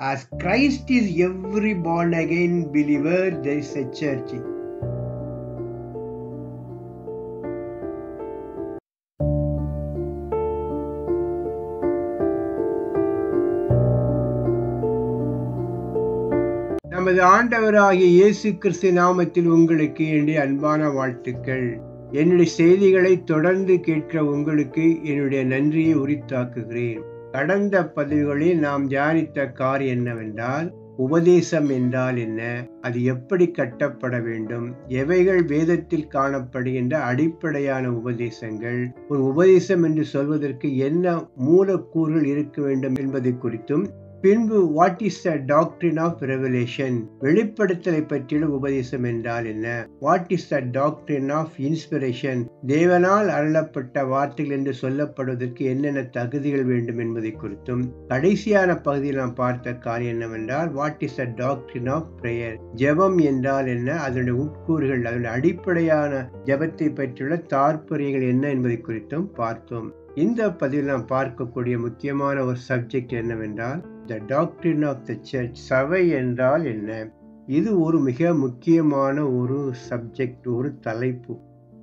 As Christ is every born again believer, there is a church. நமது ஆண்டவராகிய இயேசு கிறிஸ்து நாமத்தில் உங்களுக்கு என்னுடைய அன்பான வாழ்த்துக்கள் என்னுடைய செய்திகளை தொடர்ந்து கேட்கிற உங்களுக்கு என்னுடைய நன்றியை உரித்தாக்குகிறேன் கடந்த பதிவுகளில் நாம் தியானித்த கார் என்னவென்றால் உபதேசம் என்றால் என்ன? அது எப்படி கட்டப்பட வேண்டும்? எவைகள் வேதத்தில் காணப்படுகின்ற அடிப்படையான உபதேசங்கள்? ஒரு உபதேசம் என்று சொல்வதற்கு என்ன மூலக்கூறுகள் இருக்க வேண்டும் என்பதை குறித்தும் பின்பு வாட் இஸ் த டாக்டரின் ஆஃப் ரெவலேஷன் வெளிப்படுத்தலை பற்றிய உபதேசம் என்றால் என்ன? வாட் இஸ் த டாக்டரின் ஆஃப் இன்ஸ்பிரேஷன் தேவனால் அருளப்பட்ட வார்த்தைகள் என்று சொல்லப்படுவதற்கு என்னென்ன தகுதிகள் வேண்டும் என்பதை குறித்தும் கடைசியான பகுதியில் நாம் பார்த்த காரியம் என்னவென்றால் வாட் இஸ் த டாக்டரின் ஆஃப் பிரேயர் ஜெபம் என்றால் என்ன? அதனுடைய உட்கூறுகள் அதனுடைய அடிப்படையான ஜெபத்தை பற்றியுள்ள தாற்பரியங்கள் என்ன என்பதை குறித்தும் பார்த்தோம். இந்த பதிவில் நாம் பார்க்கக்கூடிய முக்கியமான ஒரு சப்ஜெக்ட் என்னவென்றால் த டாக்டரின் ஆஃப் த சர்ச் சபை என்றால் என்ன? இது ஒரு மிக முக்கியமான ஒரு சப்ஜெக்ட் ஒரு தலைப்பு.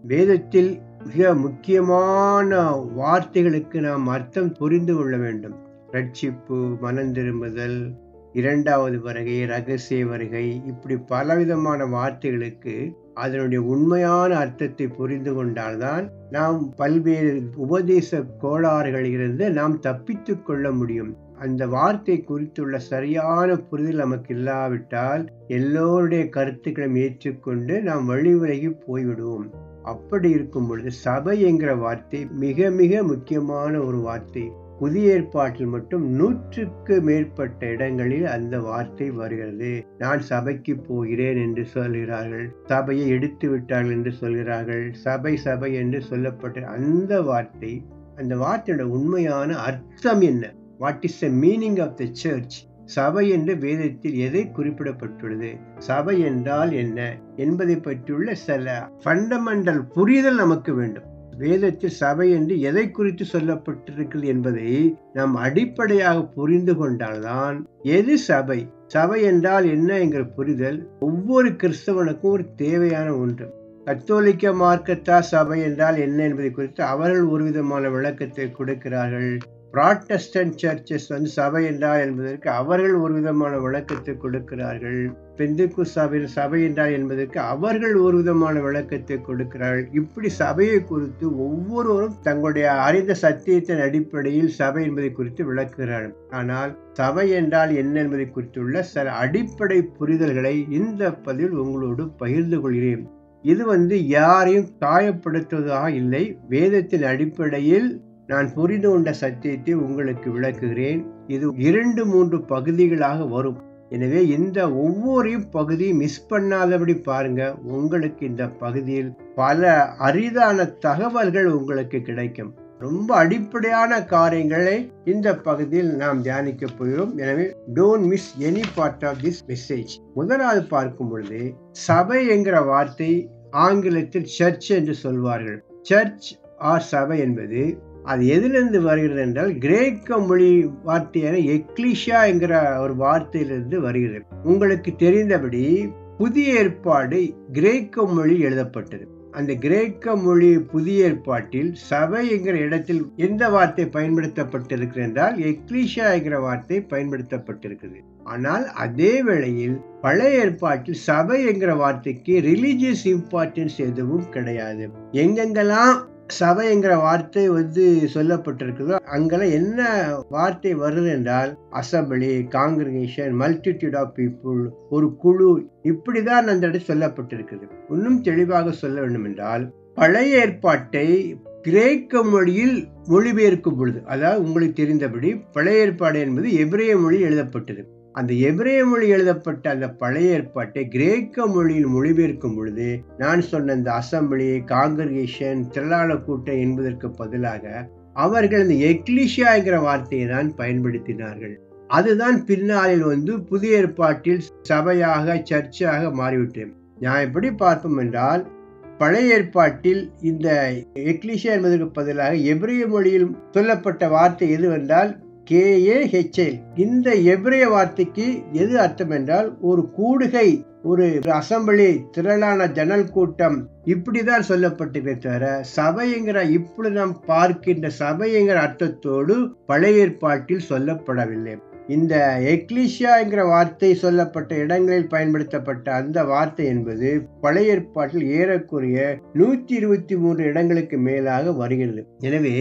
வேதத்தில் மிக முக்கியமான வார்த்தைகளுக்கு நாம் அர்த்தம் புரிந்து கொள்ள வேண்டும். ரட்சிப்பு மனந்திரும்புதல் இரண்டாவது வருகை ரகசிய வருகை இப்படி பலவிதமான வார்த்தைகளுக்கு அதனுடைய உண்மையான அர்த்தத்தை புரிந்து கொண்டால்தான் நாம் பல்வேறு உபதேச கோளாறுகளிலிருந்து நாம் தப்பித்து கொள்ள முடியும். அந்த வார்த்தை குறித்துள்ள சரியான புரிதல் நமக்கு இல்லாவிட்டால் எல்லோருடைய கருத்துக்களும் ஏற்றுக்கொண்டு நாம் வழிவிலகி போய்விடுவோம். அப்படி இருக்கும் பொழுது சபை என்கிற வார்த்தை மிக மிக முக்கியமான ஒரு வார்த்தை. புதிய ஏற்பாட்டில் மட்டும் நூற்றுக்கு மேற்பட்ட இடங்களில் அந்த வார்த்தை வருகிறது. நான் சபைக்கு போகிறேன் என்று சொல்கிறார்கள். சபையை எடுத்து விட்டார்கள் என்று சொல்கிறார்கள். சபை சபை என்று சொல்லப்பட்ட அந்த வார்த்தை அந்த வார்த்தையோட உண்மையான அர்த்தம் என்ன? What is the meaning of the church சபை என்று வேதத்தில் எதை குறிப்பிடப்பட்டுள்ளது? சபை என்றால் என்ன? என்பதை பற்றியுள்ள சில ஃபண்டமெண்டல் புரிதல் நமக்கு வேண்டும். வேதத்தில் சபை என்று எதை குறித்து சொல்லப்பட்டிருக்கிறது என்பதை நாம் அடிப்படையாக புரிந்து கொண்டால்தான் எது சபை? சபை என்றால் என்ன என்கிற புரிதல் ஒவ்வொரு கிறிஸ்தவனுக்கும் ஒரு தேவையான ஒன்று. கத்தோலிக்க மார்க்கத்தா சபை என்றால் என்ன என்பதை குறித்து அவர்கள் ஒரு விதமான விளக்கத்தை கொடுக்கிறார்கள். ப்ராட்டஸ்டன்ட் சர்ச்சஸ் வந்து சபை என்றால் என்பதற்கு அவர்கள் ஒரு விதமான விளக்கத்தை கொடுக்கிறார்கள். பெந்துக்கு சபையில் சபை என்றால் என்பதற்கு அவர்கள் ஒரு விதமான விளக்கத்தை கொடுக்கிறார்கள். இப்படி சபையை குறித்து ஒவ்வொருவரும் தங்களுடைய அறிந்த சத்தியத்தின் அடிப்படையில் சபை என்பதை குறித்து விளக்குகிறார்கள். ஆனால் சபை என்றால் என்ன என்பதை குறித்துள்ள சில அடிப்படை புரிதல்களை இந்த பதிவில் உங்களோடு பகிர்ந்து கொள்கிறேன். இது வந்து யாரையும் காயப்படுத்துவதாக இல்லை. வேதத்தின் அடிப்படையில் நான் புரிந்து கொண்ட சத்தியத்தை உங்களுக்கு விளக்குகிறேன். இது இரண்டு மூன்று பகுதிகளாக வரும். எனவே இந்த ஒவ்வொரு பகுதியும் மிஸ் பண்ணாதபடி பாருங்க. உங்களுக்கு இந்த பகுதியில் பல அரிதான தகவல்கள் உங்களுக்கு கிடைக்கும். ரொம்ப அடிப்படையான காரியங்களை இந்த பகுதியில் நாம் தியானிக்க போகிறோம். எனவே don't miss any part of this message முதலாவது பார்க்கும் பொழுது சபை என்கிற வார்த்தை ஆங்கிலத்தில் சர்ச் என்று சொல்வார்கள். சர்ச் ஆர் சபை என்பது அது எதிலிருந்து வருகிறது என்றால் கிரேக்க மொழி வார்த்தையான எக்லிஷா என்கிற ஒரு வார்த்தையிலிருந்து வருகிறது. உங்களுக்கு தெரிந்தபடி புதிய ஏற்பாடு கிரேக்க மொழி எழுதப்பட்டது. அந்த கிரேக்க மொழி புதிய ஏற்பாட்டில் சபை என்கிற இடத்தில் எந்த வார்த்தை பயன்படுத்தப்பட்டிருக்கிறது என்றால் எக்லிஷா என்கிற வார்த்தை பயன்படுத்தப்பட்டிருக்கிறது. ஆனால் அதே வேளையில் பழைய ஏற்பாட்டில் சபை என்கிற வார்த்தைக்கு ரிலீஜியஸ் இம்பார்ட்டன்ஸ் எதுவும் கிடையாது. எங்கெங்கெல்லாம் சபை வார்த்தை வந்து சொல்லப்பட்டிருக்குதோ. அங்கெல்லாம் என்ன வார்த்தை வருது என்றால் assembly congregation multitude of people ஒரு குழு இப்படிதான் அந்த இடத்தில் சொல்லப்பட்டிருக்குது. இன்னும் தெளிவாக சொல்ல வேண்டும் என்றால் பழைய ஏற்பாட்டை கிரேக்க மொழியில் மொழிபெயர்க்கும் பொழுது அதாவது உங்களுக்கு தெரிந்தபடி பழைய ஏற்பாடு என்பது எபிரேய மொழி எழுதப்பட்டது. அந்த எபிரேய மொழி எழுதப்பட்ட அந்த பழைய ஏற்பாட்டை கிரேக்க மொழியில் மொழிபெயர்க்கும் பொழுது நான் சொன்ன இந்த அசம்பிளி காங்கிரகேஷன் திரளாள கூட்டம் என்பதற்கு பதிலாக அவர்கள் இந்த எக்லிஷியா என்கிற வார்த்தையை தான் பயன்படுத்தினார்கள். அதுதான் பின்னாளில் வந்து புதிய ஏற்பாட்டில் சபையாக சர்ச்சாக மாறிவிட்டேன் நான் எப்படி பார்ப்போம் என்றால் பழைய ஏற்பாட்டில் இந்த எக்லிஷியா என்பதற்கு பதிலாக எபிரிய மொழியில் சொல்லப்பட்ட வார்த்தை எதுவென்றால் கேஏஹெச்எல் இந்த எபிரிய வார்த்தைக்கு எது அர்த்தம் என்றால் ஒரு கூடுகை ஒரு அசம்பிளி திரளான ஜனல் கூட்டம் இப்படிதான் சொல்லப்பட்டிருக்கே தவிர சபைங்கிற இப்பொழுது நாம் பார்க்கின்ற சபைங்கிற அர்த்தத்தோடு பழைய ஏற்பாட்டில் சொல்லப்படவில்லை. இந்த எக்லிஷியாங்கிற வார்த்தை சொல்லப்பட்ட இடங்களில் பயன்படுத்தப்பட்ட அந்த வார்த்தை என்பது பழைய ஏற்பாட்டில் ஏறக்குறைய நூத்தி இருபத்தி மூன்று இடங்களுக்கு மேலாக வருகிறது. எனவே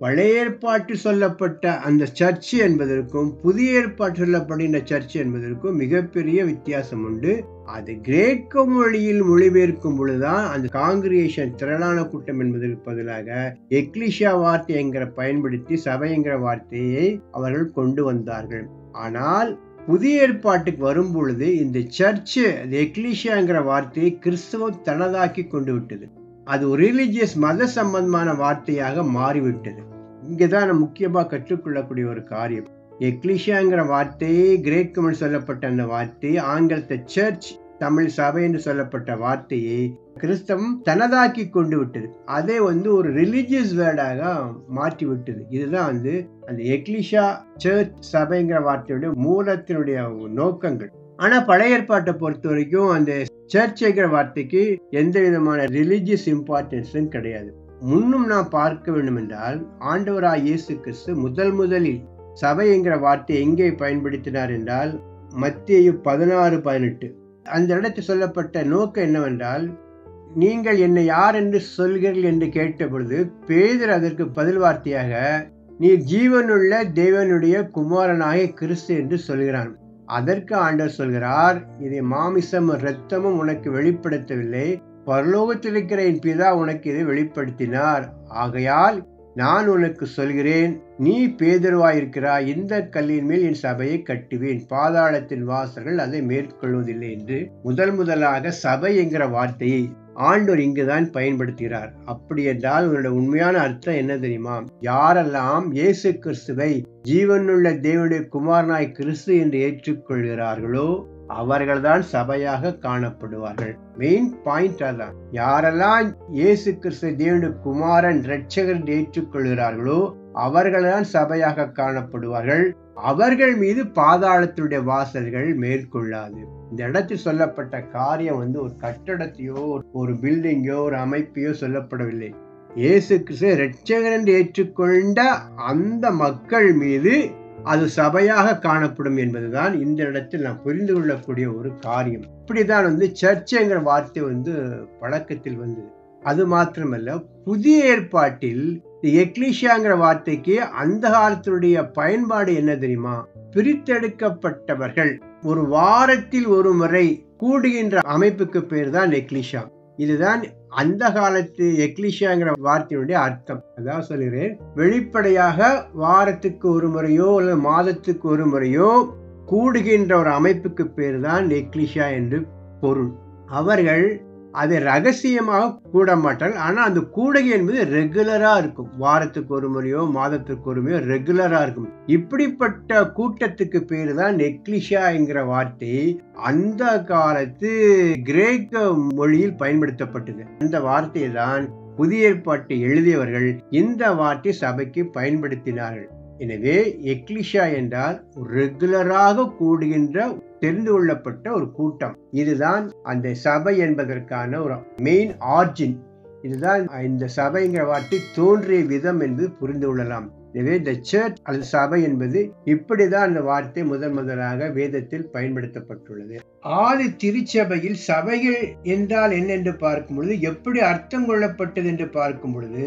பழைய ஏற்பாட்டு சொல்லப்பட்ட அந்த சர்ச் என்பதற்கும் புதிய ஏற்பாட்டு சொல்லப்படுகின்ற சர்ச் என்பதற்கும் மிகப்பெரிய வித்தியாசம் உண்டு. அது கிரேக்க மொழியில் மொழிபெயர்க்கும் பொழுதுதான் அந்த காங்கிரியேஷன் திரளான கூட்டம் என்பதற்கு பதிலாக எக்லிஷா வார்த்தை என்கிற பயன்படுத்தி சபை என்கிற வார்த்தையை அவர்கள் கொண்டு வந்தார்கள். ஆனால் புதிய ஏற்பாட்டுக்கு வரும் பொழுது இந்த சர்ச்சு எக்லிஷியாங்கிற வார்த்தையை கிறிஸ்தவம் தனதாக்கி கொண்டு விட்டது. அது ஒரு ரிலிஜியஸ் மத சம்பந்தமான வார்த்தையாக மாறிவிட்டது. இங்கதான் முக்கியமா கற்றுக்கொள்ளக்கூடிய ஒரு காரியம். எக்லிஷியாங்கிற வார்த்தையே கிரேக்க சொல்லப்பட்ட அந்த வார்த்தை ஆங்கிலத்தை சர்ச் தமிழ் சபை என்று சொல்லப்பட்ட வார்த்தையை கிறிஸ்தவம் தனதாக்கி கொண்டு விட்டது. அதே வந்து ஒரு ரிலிஜியஸ் வேர்டாக மாற்றி விட்டது இதுதான் வந்து அந்த எக்லிஷா சர்ச் சபைங்கிற வார்த்தையுடைய மூலத்தினுடைய நோக்கங்கள். ஆனா பழைய ஏற்பாட்டை பொறுத்த வரைக்கும் அந்த சர்ச்சைங்கிற வார்த்தைக்கு எந்த விதமான ரிலிஜியஸ் இம்பார்ட்டன்ஸும் கிடையாது. முன்னும் நாம் பார்க்க வேண்டும் என்றால் ஆண்டவராய் இயேசு கிறிஸ்து முதல் முதலில் சபை என்கிற வார்த்தையை எங்கே பயன்படுத்தினார் என்றால் மத்திய பதினாறு பதினெட்டு. அந்த இடத்தில் சொல்லப்பட்ட நோக்கம் என்னவென்றால் நீங்கள் என்னை யார் என்று சொல்கிறீர்கள் என்று கேட்ட பொழுது பேதர் அதற்கு பதில் வார்த்தையாக நீ ஜீவனுள்ள தேவனுடைய குமாரனாகிய கிறிஸ்து என்று சொல்கிறான். அதற்கு ஆண்டவர் சொல்கிறார் இதை மாமிசம் இரத்தமும் உனக்கு வெளிப்படுத்தவில்லை. பரலோகத்தில் இருக்கிற என் பிதா உனக்கு இதை வெளிப்படுத்தினார். ஆகையால் நான் உனக்கு சொல்கிறேன் நீ பேதருவாயிருக்கிறாய். இந்த கல்லின் மேல் என் சபையை கட்டுவேன். பாதாளத்தின் வாசல்கள் அதை மேற்கொள்வதில்லை என்று முதல் முதலாக சபை என்கிற வார்த்தையை ஆண்டோர் இங்குதான் பயன்படுத்துகிறார். அப்படி என்றால் உங்களோட உண்மையான அர்த்தம் என்ன தெரியுமா? யாரெல்லாம் இயேசு கிறிஸ்துவை ஜீவனுள்ள தேவனுடைய குமாரனாய் கிறிஸ்து என்று ஏற்றுக்கொள்கிறார்களோ அவர்கள்தான் சபையாக காணப்படுவார்கள். மெயின் பாயிண்ட் அதான் யாரெல்லாம் இயேசு கிறிஸ்து தேவனுடைய குமாரன் ரட்சகர் ஏற்றுக்கொள்கிறார்களோ அவர்கள்தான் சபையாக காணப்படுவார்கள். அவர்கள் மீது பாதாளத்துடைய வாசல்கள் மேற்கொள்ளாது. இந்த இடத்தில் சொல்லப்பட்ட காரியம் வந்து ஒரு கட்டடத்தையோ ஒரு பில்டிங்கோ ஒரு அமைப்பையோ சொல்லப்படவில்லை. இயேசு கிறிஸ்து ரட்சகர் என்று ஏற்றுக்கொண்ட அந்த மக்கள் மீது அது சபையாக காணப்படும் என்பதுதான் இந்த இடத்தில் நாம் புரிந்து கொள்ளக்கூடிய ஒரு காரியம். இப்படிதான் வந்து சர்ச்சைங்கிற வார்த்தை வந்து பழக்கத்தில் வந்தது. அது மாத்திரமல்ல புதிய ஏற்பாட்டில் எக்லிஷியாங்கிற வார்த்தைக்கு அந்த காலத்தினுடைய பயன்பாடு என்ன தெரியுமா? பிரித்தெடுக்கப்பட்டவர்கள். ஒரு வாரத்தில் ஒரு முறை கூடுகின்ற அமைப்புக்கு பேர் தான் எக்லிஷா இதுதான் அந்த காலத்து எக்லிஷியாங்கிற வார்த்தையினுடைய அர்த்தம். அதான் சொல்கிறேன் வெளிப்படையாக வாரத்துக்கு ஒரு முறையோ அல்லது மாதத்துக்கு ஒரு முறையோ கூடுகின்ற ஒரு அமைப்புக்கு பேர் தான் எக்லிஷா என்று பொருள். அவர்கள் அது ரகசியமாக கூட மாட்டாங்க ஆனால் அந்த கூடகை என்பது ரெகுலராக இருக்கும். வாரத்துக்கு ஒரு முறையோ மாதத்துக்கு ஒரு முறையோ ரெகுலராக இருக்கும். இப்படிப்பட்ட கூட்டத்துக்கு பேர் தான் நெக்லிஷா என்கிற வார்த்தை அந்த காலத்து கிரேக்க மொழியில் பயன்படுத்தப்பட்டது. அந்த வார்த்தையை தான் புதிய ஏற்பாட்டை எழுதியவர்கள் இந்த வார்த்தை சபைக்கு பயன்படுத்தினார்கள். எனவே எக்லிஷா என்றால் ரெகுலராக கூடுகின்ற தெரிந்து கொள்ளப்பட்ட ஒரு கூட்டம். இதுதான் அந்த சபை என்பதற்கான ஒரு மெயின் ஆர்ஜின் இதுதான் இந்த சபைங்கிற வார்த்தை தோன்றிய விதம் என்பது புரிந்து கொள்ளலாம். எனவே த சர்ச் அல்லது சபை என்பது இப்படிதான் அந்த வார்த்தை முதன் முதலாக வேதத்தில் பயன்படுத்தப்பட்டுள்ளது. ஆதி திருச்சபையில் சபைகள் என்றால் என்ன என்று பார்க்கும் பொழுது எப்படி அர்த்தம் கொள்ளப்பட்டது என்று பார்க்கும் பொழுது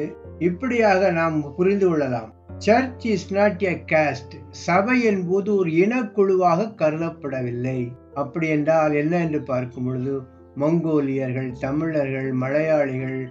இப்படியாக நாம் புரிந்து கொள்ளலாம். Church is not a caste சபை என்பது ஒரு இனக்குழுவாக கருதப்படவில்லை. அப்படி என்றால் என்ன என்று பார்க்கும் பொழுது மங்கோலியர்கள் தமிழர்கள் மலையாளிகள்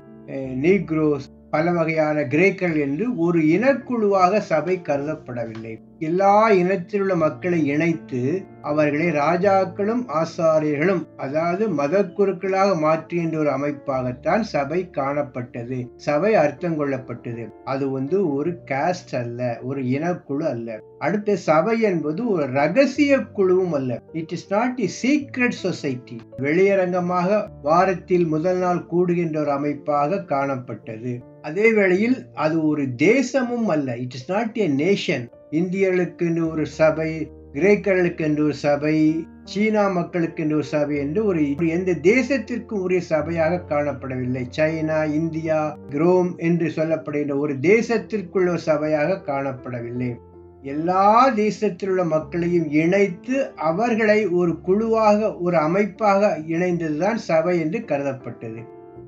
நீக்ரோஸ் பல வகையான கிரேக்கர்கள் என்று ஒரு இனக்குழுவாக சபை கருதப்படவில்லை. எல்லா இனத்தில் உள்ள மக்களை இணைத்து அவர்களை ராஜாக்களும் ஆசாரியர்களும் அதாவது மத குருக்களாக மாற்றுகின்ற ஒரு அமைப்பாகத்தான் சபை காணப்பட்டது. சபை அர்த்தம் கொள்ளப்பட்டது. அது வந்து ஒரு காஸ்ட் அல்ல ஒரு இனக்குழு அல்ல. அடுத்த சபை என்பது ஒரு ரகசிய குழுவும் அல்ல. It is not a secret society வெளியரங்கமாக வாரத்தில் முதல் நாள் கூடுகின்ற ஒரு அமைப்பாக காணப்பட்டது. அதே வேளையில் அது ஒரு தேசமும் அல்ல. It is not a nation இந்தியர்களுக்குன்னு ஒரு சபை கிரேக்கர்களுக்கு என்று ஒரு சபை சீனா மக்களுக்கு என்று ஒரு சபை என்று ஒரு எந்த தேசத்திற்கும் உரிய சபையாக காணப்படவில்லை. சைனா இந்தியா ரோம் என்று சொல்லப்படுகின்ற ஒரு தேசத்திற்குள்ள ஒரு சபையாக காணப்படவில்லை. எல்லா தேசத்திலுள்ள மக்களையும் இணைத்து அவர்களை ஒரு குழுவாக ஒரு அமைப்பாக இணைந்ததுதான் சபை என்று கருதப்பட்டது.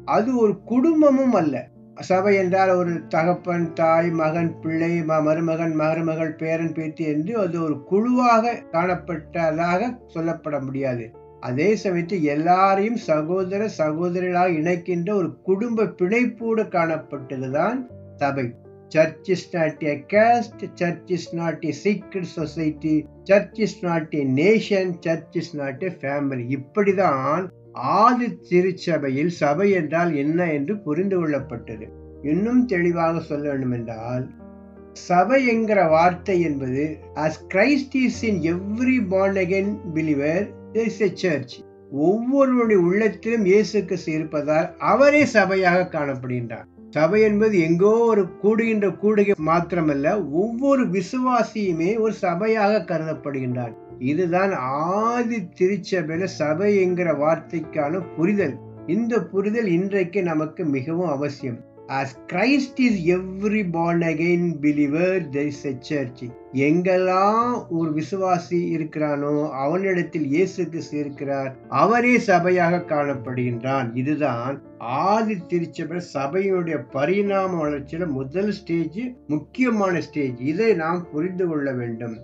அது ஒரு குடும்பமும் அல்ல. சபை என்றால் ஒரு தகப்பன் தாய் மகன் பிள்ளை மருமகன் மருமகள் பேரன் பேத்தி என்று அது ஒரு குழுவாக காணப்பட்டதாக சொல்லப்பட முடியாது. அதே சமயத்தில் எல்லாரையும் சகோதர சகோதரிகளாக இணைக்கின்ற ஒரு குடும்ப பிணைப்போடு காணப்பட்டதுதான் சபை. Church is not a caste church is not a secret society church is not a nation church is not a family இப்படிதான் ஆதி திருச்சபையில் சபை என்றால் என்ன என்று புரிந்து கொள்ளப்பட்டது. இன்னும் தெளிவாக சொல்ல வேண்டும் என்றால் சபை என்கிற வார்த்தை என்பது as Christ is in every born again believer is a church ஒவ்வொருவருடைய உள்ளத்திலும் இயேசு கிறிஸ்து இருப்பதால் அவரே சபையாக காணப்படுகின்றார். சபை என்பது எங்கோ ஒரு கூடுகின்ற கூடுகை மாத்திரமல்ல ஒவ்வொரு விசுவாசியுமே ஒரு சபையாக கருதப்படுகின்றார். இதுதான் ஆதி திருச்சபையில சபை என்கிற வார்த்தைக்கான புரிதல். இந்த புரிதல் இன்றைக்கு நமக்கு மிகவும் அவசியம். As Christ is every born again believer there is a church. எங்கெல்லாம் ஒரு விசுவாசி இருக்கிறானோ அவனிடத்தில் இயேசு கிறிஸ்து இருக்கிறார் அவரே சபையாக காணப்படுகின்றான். இதுதான் ஆதி திருச்சபை சபையினுடைய பரிணாம வளர்ச்சியில முதல் ஸ்டேஜ் முக்கியமான ஸ்டேஜ் இதை நாம் புரிந்து கொள்ள வேண்டும்.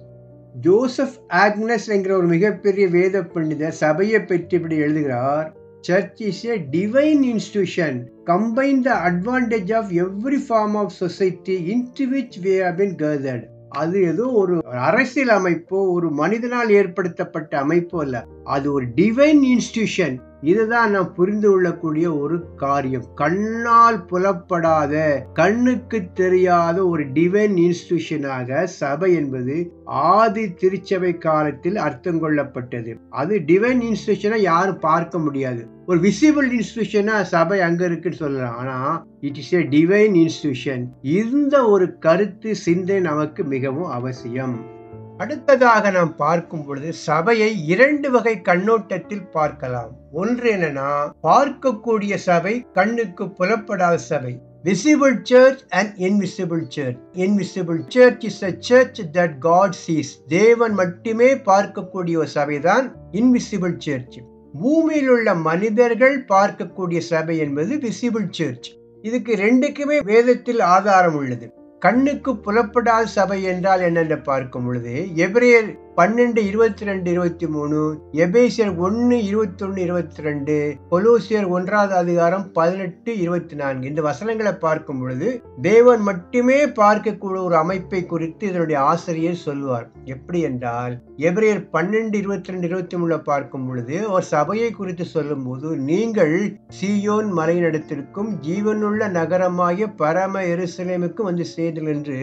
ஜோசப் ஆக்னஸ் என்கிற ஒரு மிகப்பெரிய வேத பண்டிதர் சபையை பற்றி இப்படி எழுதுகிறார் church is a divine institution combine the advantage of every form of society into which we been gathered அது ஏதோ ஒரு அரசியல் அமைப்போ ஒரு மனிதனால் ஏற்படுத்தப்பட்ட அமைப்போ இல்லை அது ஒரு டிவைன் இன்ஸ்டியூஷன் இதுதான் நாம் புரிந்து கொள்ளக்கூடிய ஒரு காரியம். கண்ணால் புலப்படாத கண்ணுக்கு தெரியாத ஒரு டிவைன் இன்ஸ்டிடியூஷனாக சபை என்பது ஆதி திருச்சபை காலத்தில் அர்த்தம் கொள்ளப்பட்டது. அது டிவைன் இன்ஸ்டிடியூஷனை யாரும் பார்க்க முடியாது. ஒரு விசிபிள் இன்ஸ்டிடியூஷனா சபை அங்க இருக்குன்னு சொல்லலாம். ஆனா it is a divine institution இந்த ஒரு கருத்து சிந்தை நமக்கு மிகவும் அவசியம். அடுத்ததாக நாம் பார்க்கும் பொழுது சபையை இரண்டு வகை கண்ணோட்டத்தில் பார்க்கலாம். ஒன்று என்னன்னா பார்க்கக்கூடிய சபை கண்ணுக்கு புலப்படாத சபை. Visible church and invisible church. Invisible church is a church that god sees. தேவன் மட்டுமே பார்க்கக்கூடிய ஒரு சபைதான் இன்விசிபிள் சர்ச் பூமியில் உள்ள மனிதர்கள் பார்க்கக்கூடிய சபை என்பது விசிபிள் சர்ச் இதுக்கு ரெண்டுக்குமே வேதத்தில் ஆதாரம் உள்ளது. கண்ணுக்கு புலப்படாத சபை என்றால் என்னென்று பார்க்கும் பொழுது எபிரேயர் பன்னெண்டு இருபத்தி ரெண்டு இருபத்தி மூணு எபேசியர் ஒன்னு இருபத்தி இருபத்தி ரெண்டு கொலோசியர் ஒன்றாவது அதிகாரம் பதினெட்டு இருபத்தி நான்கு இந்த வசனங்களை பார்க்கும் பொழுது தேவன் மட்டுமே பார்க்கக்கூடிய ஒரு அமைப்பை குறித்து இதனுடைய ஆசிரியர் சொல்வார் எப்படி என்றால் எபிரியர் பன்னெண்டு இருபத்தி ரெண்டு இருபத்தி மூணுல பார்க்கும் பொழுது ஒரு சபையை குறித்து சொல்லும் போது நீங்கள் சியோன் மலையினிடத்திற்கும் ஜீவனுள்ள நகரமாகிய பரம எருசலேமுக்கும் வந்து சேர்ந்தல் என்று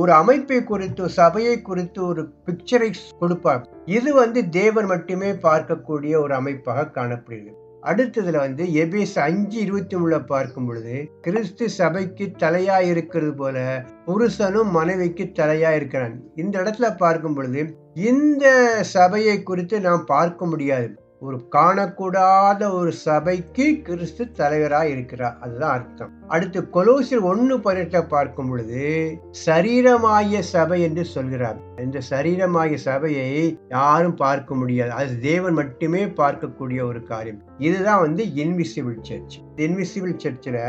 ஒரு அமைப்பை குறித்து சபையை குறித்து ஒரு பிக்சரை கொடுப்பார். இது வந்து தேவன் மட்டுமே பார்க்கக்கூடிய ஒரு அமைப்பாக காணப்படுகிறது. அடுத்ததுல வந்து எபேஸ் அஞ்சு இருபத்தி மூணுல பார்க்கும் பொழுது கிறிஸ்து சபைக்கு தலையா இருக்கிறது போல புருஷனும் மனைவிக்கு தலையா இருக்கிறான். இந்த இடத்துல பார்க்கும் பொழுது இந்த சபையை குறித்து நாம் பார்க்க முடியாது. ஒரு காணக்கூடாத ஒரு சபைக்கு கிறிஸ்து தலைவராக இருக்கிறார். அதுதான் அர்த்தம். அடுத்து கொலோசியர் ஒன்று பதினெட்டை பார்க்கும் பொழுது சரீரமாகிய சபை என்று சொல்கிறார். இந்த சரீரமாகிய சபையை யாரும் பார்க்க முடியாது. அது தேவன் மட்டுமே பார்க்கக்கூடிய ஒரு காரியம். இதுதான் வந்து இன்விசிபிள் சர்ச் இன்விசிபிள் சர்ச்சில்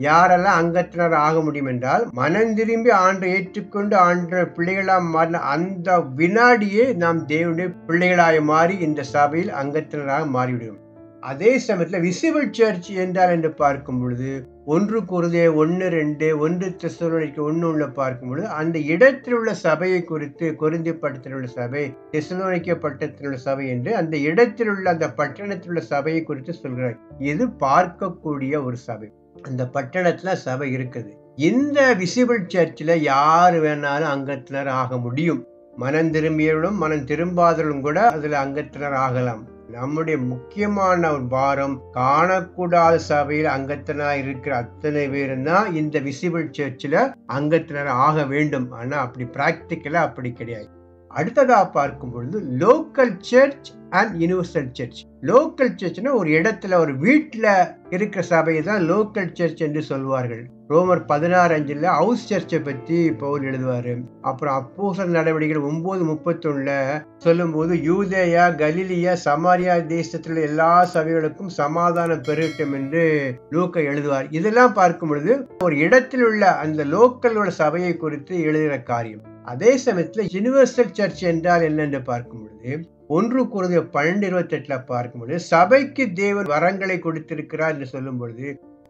யாரெல்லாம் அங்கத்தினர் ஆக முடியும் என்றால் மனம் திரும்பி ஆண்டை ஏற்றுக்கொண்டு ஆண்ட பிள்ளைகளாக மாறின அந்த வினாடியே நாம் தேவனுடைய பிள்ளைகளாக மாறி இந்த சபையில் அங்கத்தினராக மாறிவிடும் அதே சமயத்தில் விசிபிள் சர்ச் என்றால் என்று பார்க்கும் பொழுது ஒன்று குருதே ஒன்று ரெண்டு ஒன்று தெசலோனிக்கு ஒன்று உள்ள பார்க்கும் பொழுது அந்த இடத்தில் உள்ள சபையை குறித்து குருந்தி பட்டத்தில் உள்ள சபை தெசலோனிக்க பட்டத்தில் உள்ள சபை என்று அந்த இடத்தில் உள்ள அந்த பட்டணத்தில் உள்ள சபையை குறித்து சொல்கிறார். இது பார்க்கக்கூடிய ஒரு சபை. அந்த பட்டணத்துல சபை இருக்குது. இந்த விசிபிள் சர்ச்சில் யார் வேணாலும் அங்கத்தினர் ஆக முடியும். மனம் திரும்பியவர்களும் மனம் திரும்பாதவர்களும் கூட அதுல அங்கத்தினர் ஆகலாம். நம்முடைய முக்கியமான ஒரு பாரம் காணக்கூடாத சபையில் அங்கத்தினர் இருக்கிற அத்தனை பேரும் தான் இந்த விசிபிள் சர்ச்சில் அங்கத்தினர் ஆக வேண்டும். ஆனா அப்படி பிராக்டிக்கலா அப்படி கிடையாது. அடுத்ததாக பார்க்கும் பொழுது local church and universal church local சர்ச்னா ஒரு இடத்துல ஒரு வீட்டில் இருக்கிற சபையை தான் லோக்கல் சர்ச் என்று சொல்வார்கள். ரோமர் பதினாறு அஞ்சுல ஹவுஸ் சர்ச்சை பத்தி பவுல் எழுதுவாரு. அப்புறம் அப்போசல் நடவடிக்கைகள் ஒன்பது முப்பத்தொன்னுல சொல்லும்போது யூதேயா கலிலியா சமாரியா தேசத்துல எல்லா சபைகளுக்கும் சமாதானம் பெருகட்டும் என்று லூக்க எழுதுவார். இதெல்லாம் பார்க்கும் பொழுது ஒரு இடத்தில் உள்ள அந்த லோக்கலோட சபையை குறித்து எழுதுகிற காரியம். அதே சமயத்துல யூனிவர்சல் சர்ச் என்றால் என்னென்று பார்க்கும் பொழுது ஒன்று குறைந்த பன்னெண்டு இருபத்தி எட்டுல பார்க்கும் பொழுது சபைக்கு தேவன் வரங்களை கொடுத்திருக்கிறார் என்று சொல்லும் பொழுது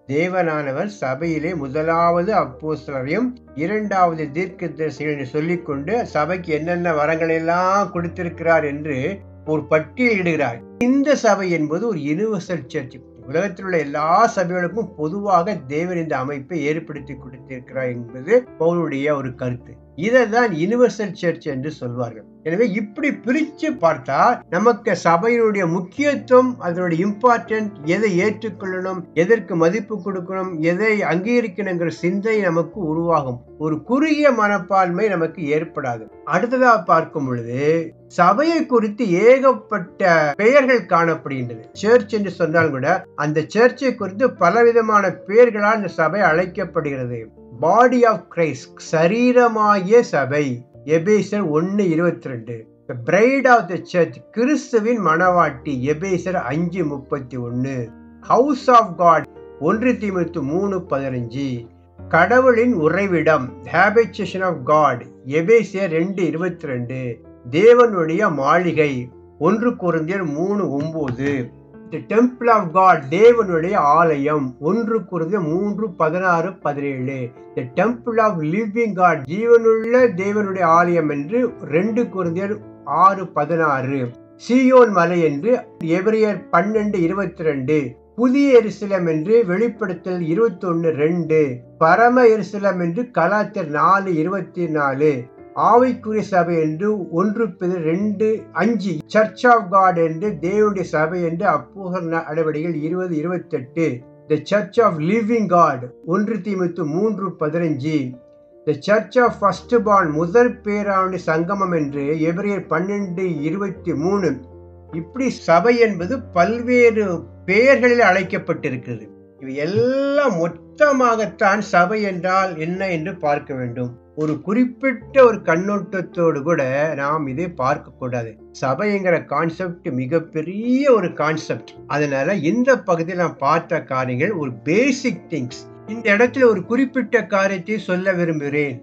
தேவனானவர் சபையிலே முதலாவது அப்போஸ்தலரையும் இரண்டாவது தீர்க்க தரிசனம் என்று சொல்லிக்கொண்டு சபைக்கு என்னென்ன வரங்களை எல்லாம் கொடுத்திருக்கிறார் என்று ஒரு பட்டியலிடுகிறார் இந்த சபை என்பது ஒரு யூனிவர்சல் சர்ச் உலகத்தில் உள்ள எல்லா சபைகளுக்கும் பொதுவாக தேவன் இந்த அமைப்பை ஏற்படுத்தி கொடுத்திருக்கிறார் என்பது பவுலுடைய ஒரு கருத்து. இதை தான் யூனிவர்சல் சர்ச் என்று சொல்வார்கள். எனவே இப்படி பிரிச்சு பார்த்தா நமக்கு சபையினுடைய முக்கியத்துவம் அதனுடைய இம்பார்ட்டன்ட் எதை ஏற்றுக்கொள்ளணும் எதற்கு மதிப்பு கொடுக்கணும் எதை அங்கீகரிக்கணுங்கிற சிந்தை நமக்கு உருவாகும். ஒரு குறுகிய மனப்பான்மை நமக்கு ஏற்படாது. அடுத்ததா பார்க்கும் பொழுது சபையை குறித்து ஏகப்பட்ட பெயர்கள் காணப்படுகின்றது. சர்ச் என்று சொன்னால் கூட அந்த சர்ச்சை குறித்து பலவிதமான பெயர்களால் இந்த சபை அழைக்கப்படுகிறது. பாடி ஆஃப் கிரைஸ்ட் சரீரமாகிய சபை. எபேசர் ஒன்று இருபத்தி ரெண்டு பிரைட் ஆஃப் த சர்ச் கிறிஸ்துவின் மணவாட்டி எபேசர் அஞ்சு முப்பத்தி ஒன்று ஹவுஸ் ஆஃப் காட் ஒன்று தீமத்து மூணு பதினஞ்சு. கடவுளின் உறைவிடம் ஹேபிடேஷன் ஆஃப் காட் எபேசியர் ரெண்டு இருபத்தி ரெண்டு தேவனுடைய மாளிகை ஒன்று குருந்தியர் மூணு ஒம்பது. தி டெம்பிள் ஆஃப் காட் தேவனுடைய ஆலயம். ஒன்று குருந்த மூன்று பதினாறு பதினேழு. The temple of living God ஜீவனுள்ள தேவனுடைய ஆலயம் என்று ரெண்டு குருந்தியர் ஆறு பதினாறு. சியோன் மலை என்று எவரியர் பன்னெண்டு இருபத்தி ரெண்டு புதிய எரிசிலம் என்று வெளிப்படுத்தல் இருபத்தி ஒன்னு ரெண்டு. பரம எரிசிலம் என்று கலாத்தர் நாலு இருபத்தி நாலு. ஆவிக்குரிய சபை என்று ஒன்று ரெண்டு அஞ்சு சர்ச் ஆஃப் காட் என்று தேவனுடைய சபை என்று அப்போசர் நடவடிக்கைகள் இருபது இருபத்தி எட்டு the church of living God ஒன்று தீமுத்து மூன்று பதினஞ்சு. The church of first born முதற் பேராவுடைய சங்கமம் என்று எபிரியர் பன்னெண்டு இருபத்தி மூணு. இப்படி சபை என்பது பல்வேறு பெயர்களில் அழைக்கப்பட்டிருக்கிறது. இவை எல்லாம் மொத்தமாகத்தான் சபை என்றால் என்ன என்று பார்க்க வேண்டும். ஒரு குறிப்பிட்ட ஒரு கண்ணோட்டத்தோடு கூட நாம் இதை பார்க்கக்கூடாது சபைங்கிற கான்செப்ட் மிகப்பெரிய ஒரு கான்செப்ட் அதனால இந்த பகுதியில் நான் பார்த்த காரியங்கள் ஒரு பேசிக் திங்ஸ் இந்த இடத்துல ஒரு குறிப்பிட்ட காரியத்தை சொல்ல விரும்புகிறேன்.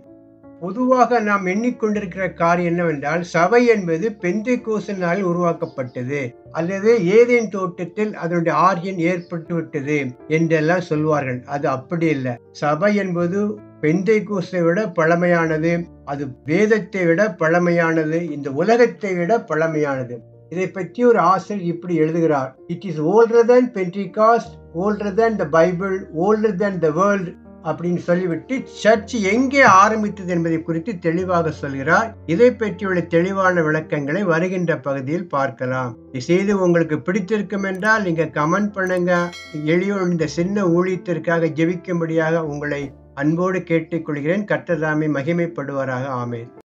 பொதுவாக நாம் எண்ணிக்கொண்டிருக்கிற காரியம் என்னவென்றால் சபை என்பது பெந்தை கோசினால் உருவாக்கப்பட்டது. அல்லது ஏதேன் தோட்டத்தில் அதனுடைய ஆரியன் ஏற்பட்டு விட்டது என்றெல்லாம் சொல்வார்கள். அது அப்படி இல்லை. சபை என்பது பெந்தை கூசை விட பழமையானது அது வேதத்தை விட பழமையானது இந்த உலகத்தை விட பழமையானது. இதை பற்றி ஒரு ஆசிரியர் இப்படி எழுதுகிறார். It is older than Pentecost older than the Bible older than the world அப்படின்னு சொல்லிவிட்டு சர்ச் எங்கே ஆரம்பித்தது என்பதை குறித்து தெளிவாக சொல்கிறார். இதை பற்றியுள்ள தெளிவான விளக்கங்களை வருகின்ற பகுதியில் பார்க்கலாம். செய்து உங்களுக்கு பிடித்திருக்கும் என்றால் நீங்க கமெண்ட் பண்ணுங்க. எளியோர் இந்த சின்ன ஊழியத்திற்காக ஜெபிக்கும்படியாக உங்களை அன்போடு கேட்டுக்கொள்கிறேன். கர்த்ததாமே மகிமைப்படுவாராக. ஆமேன்.